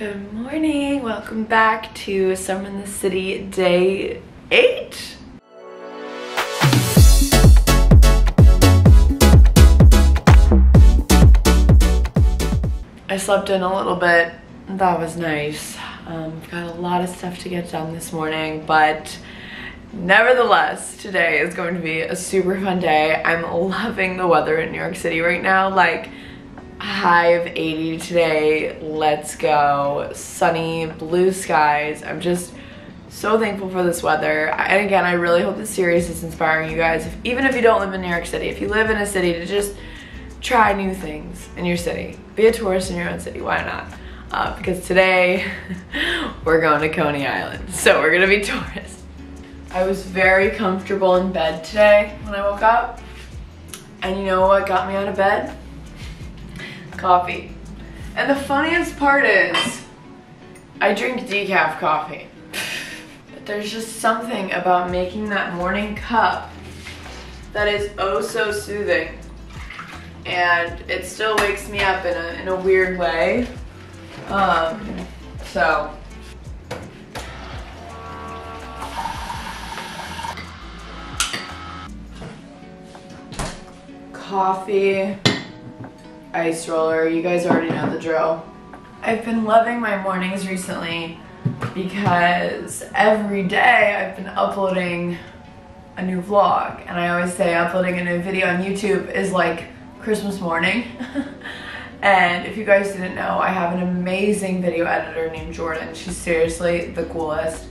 Good morning. Welcome back to Summer in the City day eight. I slept in a little bit. That was nice. Um, got a lot of stuff to get done this morning, but nevertheless, today is going to be a super fun day. I'm loving the weather in New York City right now. Like, of 80 today. Let's go. Sunny, blue skies. I'm just so thankful for this weather. And again, I really hope this series is inspiring you guys. If, even if you don't live in New York City, if you live in a city to just try new things in your city. Be a tourist in your own city, why not? Uh, because today we're going to Coney Island. So we're gonna be tourists. I was very comfortable in bed today when I woke up. And you know what got me out of bed? Coffee. And the funniest part is, I drink decaf coffee. But there's just something about making that morning cup that is oh so soothing. And it still wakes me up in a, in a weird way. Um, so. Coffee ice roller. You guys already know the drill. I've been loving my mornings recently because every day I've been uploading a new vlog. And I always say uploading a new video on YouTube is like Christmas morning. and if you guys didn't know, I have an amazing video editor named Jordan. She's seriously the coolest.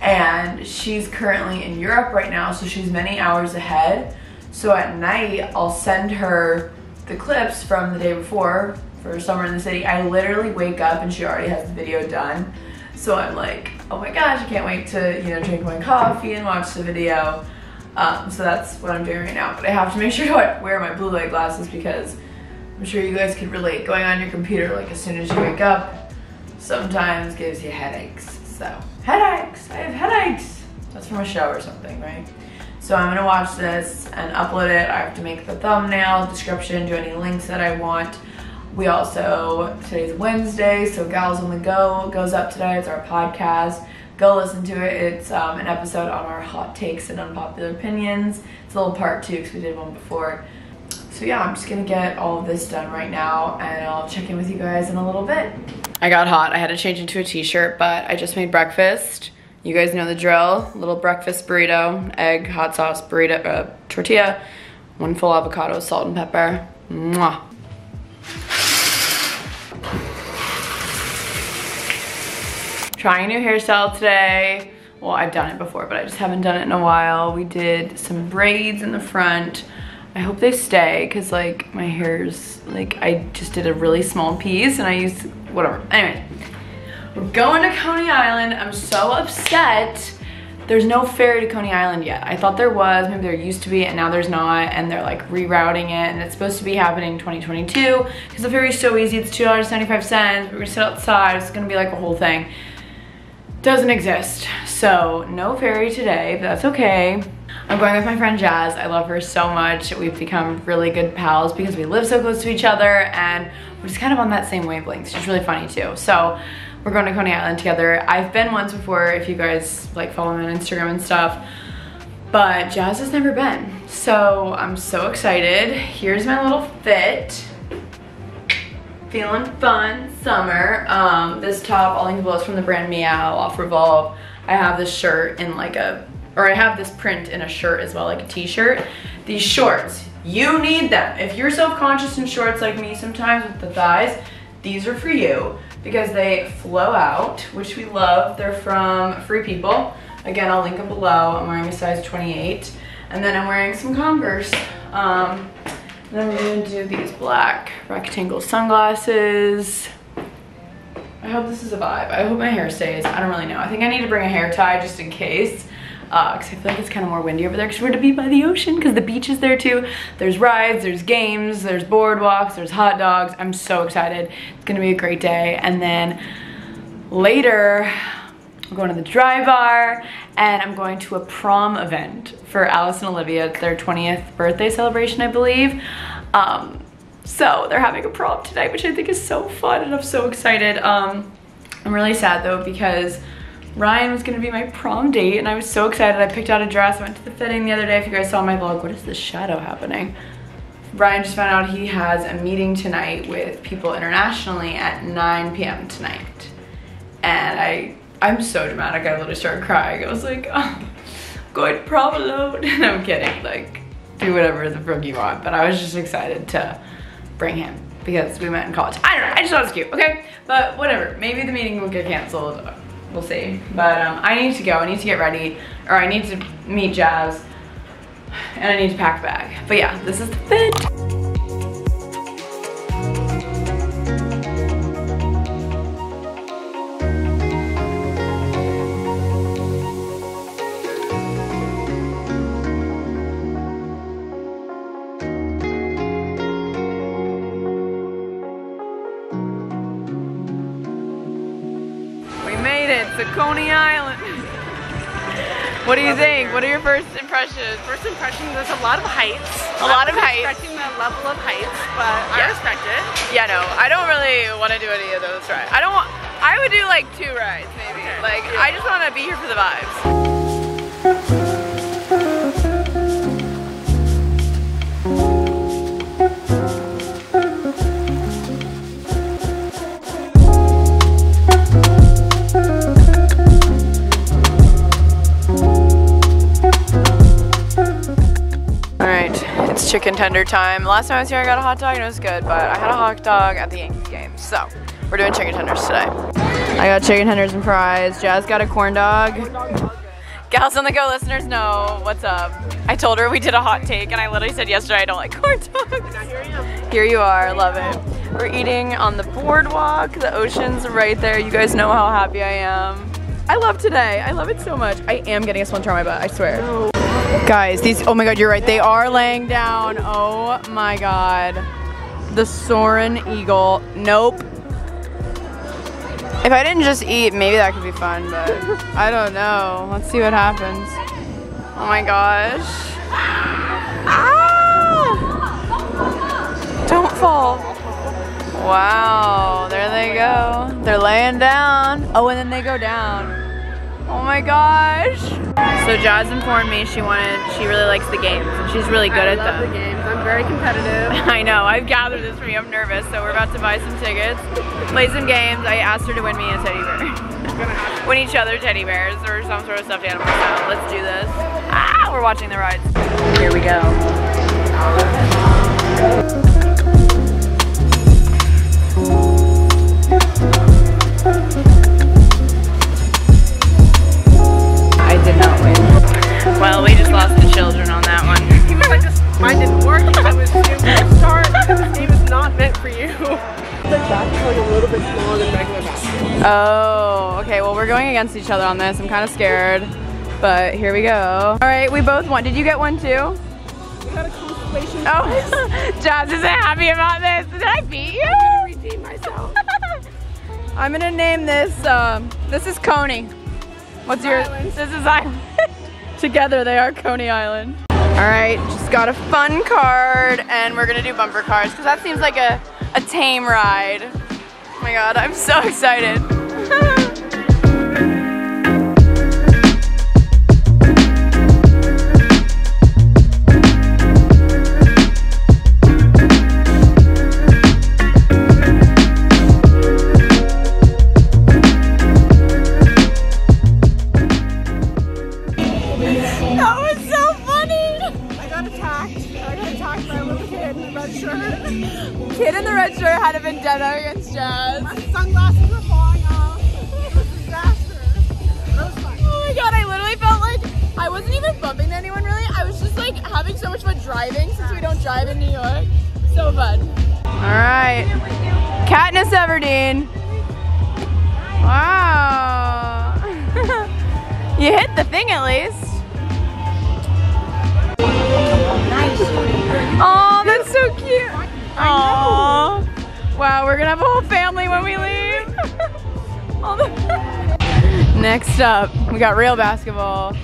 And she's currently in Europe right now, so she's many hours ahead. So at night, I'll send her the clips from the day before for Summer in the City, I literally wake up and she already has the video done. So I'm like, oh my gosh, I can't wait to, you know, drink my coffee and watch the video. Um, so that's what I'm doing right now. But I have to make sure to wear my blue light glasses because I'm sure you guys could relate. Going on your computer, like as soon as you wake up, sometimes gives you headaches. So, headaches, I have headaches. That's from a show or something, right? So I'm gonna watch this and upload it. I have to make the thumbnail, description, do any links that I want. We also, today's Wednesday, so Gals on the Go goes up today. It's our podcast. Go listen to it. It's um, an episode on our hot takes and unpopular opinions. It's a little part two because we did one before. So yeah, I'm just gonna get all of this done right now and I'll check in with you guys in a little bit. I got hot. I had to change into a t-shirt, but I just made breakfast. You guys know the drill. Little breakfast burrito, egg, hot sauce, burrito, uh, tortilla, one full avocado, salt and pepper. Mwah. Trying a new hairstyle today. Well, I've done it before, but I just haven't done it in a while. We did some braids in the front. I hope they stay because like my hair's like I just did a really small piece and I used whatever. Anyway, going to Coney Island. I'm so upset. There's no ferry to Coney Island yet. I thought there was, maybe there used to be, and now there's not, and they're like rerouting it, and it's supposed to be happening in 2022, because the ferry's so easy, it's $2.75, we're gonna sit outside, it's gonna be like a whole thing. Doesn't exist. So, no ferry today, but that's okay. I'm going with my friend Jaz. I love her so much. We've become really good pals because we live so close to each other, and we're just kind of on that same wavelength. She's really funny too. So, we're going to Coney Island together. I've been once before if you guys like follow me on Instagram and stuff, but Jaz has never been. So I'm so excited. Here's my little fit. Feeling fun, summer. Um, this top, all link below, is from the brand Miaou off Revolve. I have this shirt in like a, or I have this print in a shirt as well, like a t-shirt. These shorts, you need them. If you're self-conscious in shorts like me sometimes with the thighs, these are for you because they flow out, which we love. They're from Free People. Again, I'll link them below. I'm wearing a size 28. And then I'm wearing some Converse. Um, then we're gonna do these black rectangle sunglasses. I hope this is a vibe. I hope my hair stays. I don't really know. I think I need to bring a hair tie just in case because uh, I feel like it's kind of more windy over there because we're to be by the ocean because the beach is there too. There's rides, there's games, there's boardwalks, there's hot dogs. I'm so excited. It's gonna be a great day. And then later, I'm going to the dry bar and I'm going to a prom event for Alice and Olivia. It's their 20th birthday celebration, I believe. Um, so they're having a prom tonight, which I think is so fun and I'm so excited. Um, I'm really sad though because Ryan was gonna be my prom date and I was so excited. I picked out a dress, I went to the fitting the other day. If you guys saw my vlog, what is this shadow happening? Ryan just found out he has a meeting tonight with people internationally at 9 p.m. tonight. And I, I'm so dramatic, I literally started crying. I was like, oh, going to prom alone. And I'm kidding, like, do whatever the frick you want. But I was just excited to bring him because we met in college. I don't know, I just thought it was cute, okay? But whatever, maybe the meeting will get canceled. We'll see. But um, I need to go, I need to get ready, or I need to meet Jaz, and I need to pack a bag. But yeah, this is the fit. To Coney Island. What do you think? What are your first impressions? First impression, there's a lot of heights. A lot of heights. Expecting the level of heights, but yeah. I respect it. Yeah, no, I don't really want to do any of those rides. I don't want, I would do like two rides maybe. Okay. Like, yeah. I just want to be here for the vibes. Tender time. Last time I was here I got a hot dog and it was good, but I had a hot dog at the Yankees game. So, we're doing chicken tenders today. I got chicken tenders and fries. Jaz got a corn dog. Gals on the Go listeners know what's up. I told her we did a hot take and I literally said yesterday I don't like corn dogs. Here you are, love it. We're eating on the boardwalk. The ocean's right there. You guys know how happy I am. I love today. I love it so much. I am getting a splinter on my butt, I swear. No. Guys, these, oh my god, you're right. They are laying down. Oh my god. The Soarin' Eagle. Nope. If I didn't just eat, maybe that could be fun, but I don't know. Let's see what happens. Oh my gosh. Ah! Don't fall. Wow, there they go. They're laying down. Oh, and then they go down. Oh my gosh. So Jaz informed me she wanted, she really likes the games and she's really good I at them. I love the games. I'm very competitive. I know. I've gathered this for you. I'm nervous. So we're about to buy some tickets, play some games. I asked her to win me a teddy bear. win each other teddy bears or some sort of stuffed animal. So let's do this. Ah, we're watching the rides. Here we go. Each other on this. I'm kind of scared, but here we go. All right, we both won. Did you get one too? We got a constellation. Oh, Jaz isn't happy about this. Did I beat you? I'm gonna redeem myself. I'm gonna name this. Um, this is Coney. What's your? This is Island. Together they are Coney Island. All right, just got a fun card and we're gonna do bumper cars because that seems like a, a tame ride. Oh my God, I'm so excited. At least. Oh, that's so cute. Oh. Wow, we're gonna have a whole family when we leave. Next up, we got real basketball.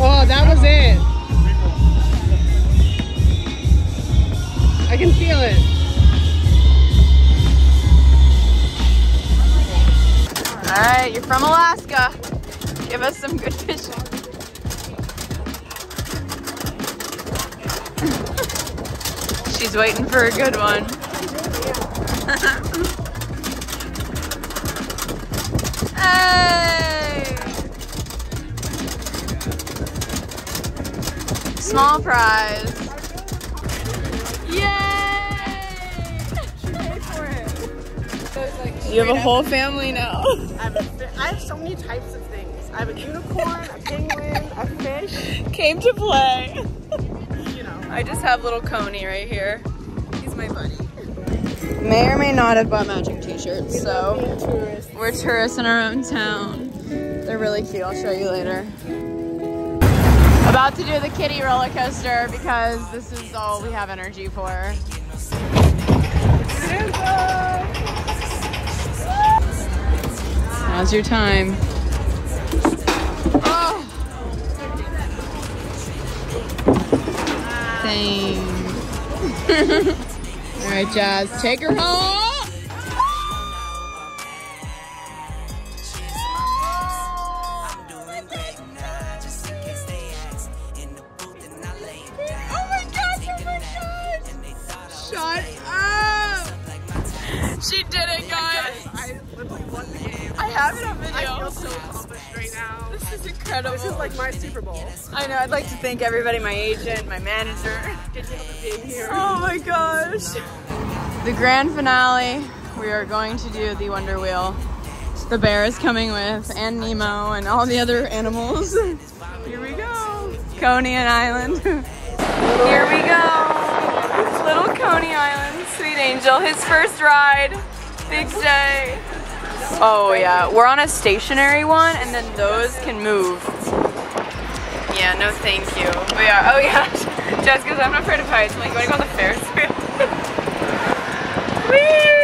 Oh, that was it. I can feel it. All right, you're from Alaska. Give us some good fishing. She's waiting for a good one. hey! Small prize. Yay! You have a whole family now. I have, a fi- I have so many types. I have a unicorn, a penguin, a fish. Came to play. You know. I just have little Coney right here. He's my buddy. May or may not have bought matching t-shirts, so tourists. we're tourists in our own town. They're really cute. I'll show you later. About to do the kitty roller coaster because this is all we have energy for. Now's your time. Thanks. All right, Jaz, take her home. Oh my gosh, oh my gosh. Shut up. She did it, guys. I literally won the game. I have it on I video. feel so accomplished right now. This is incredible. This is like my Super Bowl. Know, I'd like to thank everybody, my agent, my manager. Being here. Oh my gosh. The grand finale, we are going to do the Wonder Wheel. The bear is coming with, and Nemo, and all the other animals. Here we go. Coney and Island. Here we go. Little Coney Island, sweet angel. His first ride. Big day. Oh yeah, we're on a stationary one, and then those can move. Yeah, no thank you. But yeah, oh yeah, Jessica's, I'm not afraid of heights. I'm like, you wanna go on the Ferris wheel? Whee!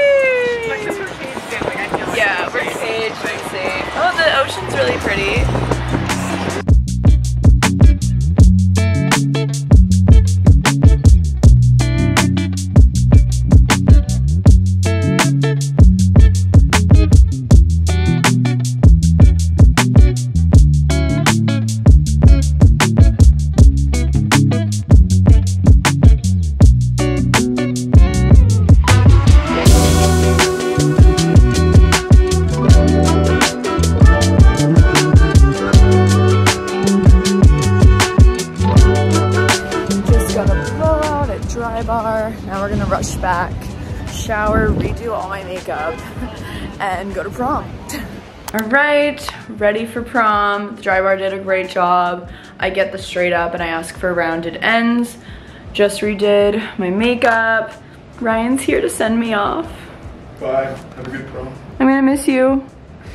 Shower, redo all my makeup, and go to prom. All right, ready for prom. The Dry Bar did a great job. I get the straight up and I ask for rounded ends. Just redid my makeup. Ryan's here to send me off. Bye. Have a good prom. I'm gonna miss you.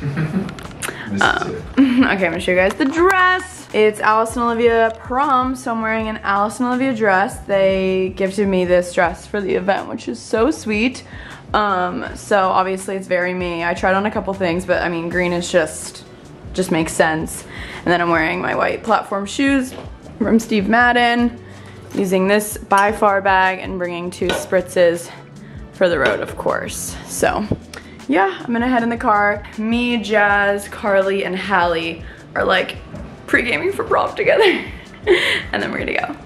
Miss Um, you too. okay, I'm gonna show you guys the dress. It's Alice and Olivia prom, so I'm wearing an Alice and Olivia dress. They gifted me this dress for the event, which is so sweet. Um, so obviously it's very me. I tried on a couple things, but I mean, green is just, just makes sense. And then I'm wearing my white platform shoes from Steve Madden, using this by far bag and bringing two spritzes for the road, of course. So yeah, I'm gonna head in the car. Me, Jaz, Carly, and Hallie are like pre-gaming for prom together. and then we're gonna go.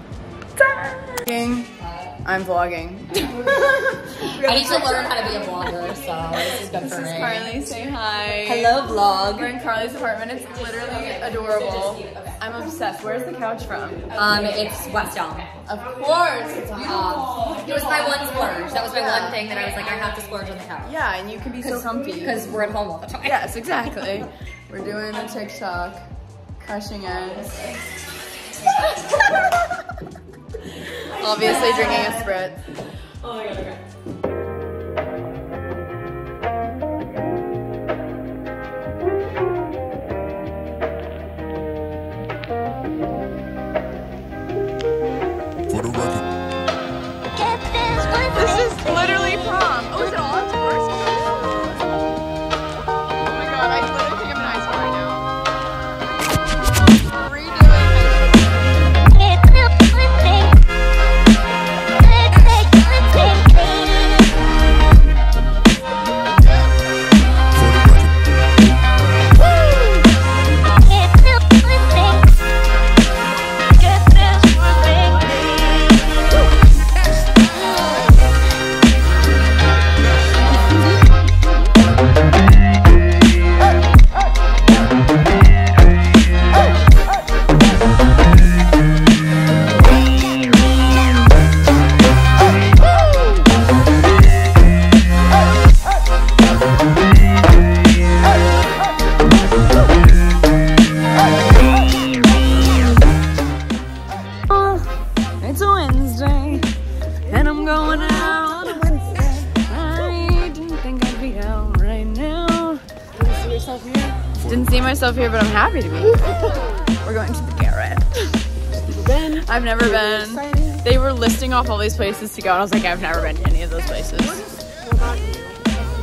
I'm vlogging. I need to learn how to be a vlogger, so this is good for me. Carly, say hi. Hello, vlog. We're in Carly's apartment. It's literally adorable. I'm obsessed. Where's the couch from? Um, it's West Elm. Of course, it's beautiful. Um, it was my one splurge. That was my one thing that I was like, I have to splurge on the couch. Yeah, and you can be so comfy. Because we're at home all the time. Yes, exactly. We're doing a TikTok, crushing it. Obviously drinking a spritz. Oh For off all these places to go, and I was like, I've never been to any of those places. What about you?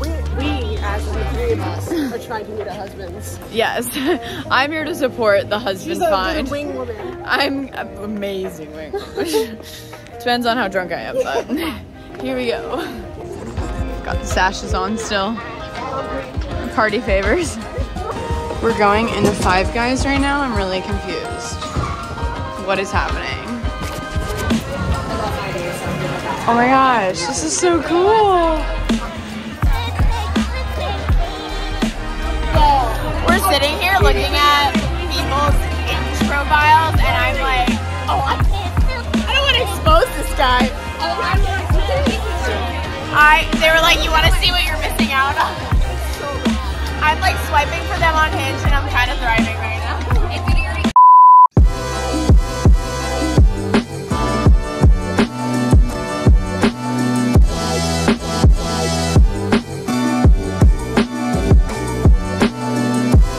We, we, as the three of us, are trying to meet our husbands. Yes, I'm here to support the husband She's a, find. wing woman. I'm amazing. wing woman. Depends on how drunk I am, but here we go. Got the sashes on still. Party favors. We're going into Five Guys right now. I'm really confused. What is happening? Oh my gosh, this is so cool. We're sitting here looking at people's Hinge profiles, and I'm like, oh, I. I don't want to expose this guy. I. They were like, you want to see what you're missing out on? I'm like swiping for them on Hinge, and I'm kind of thriving right now.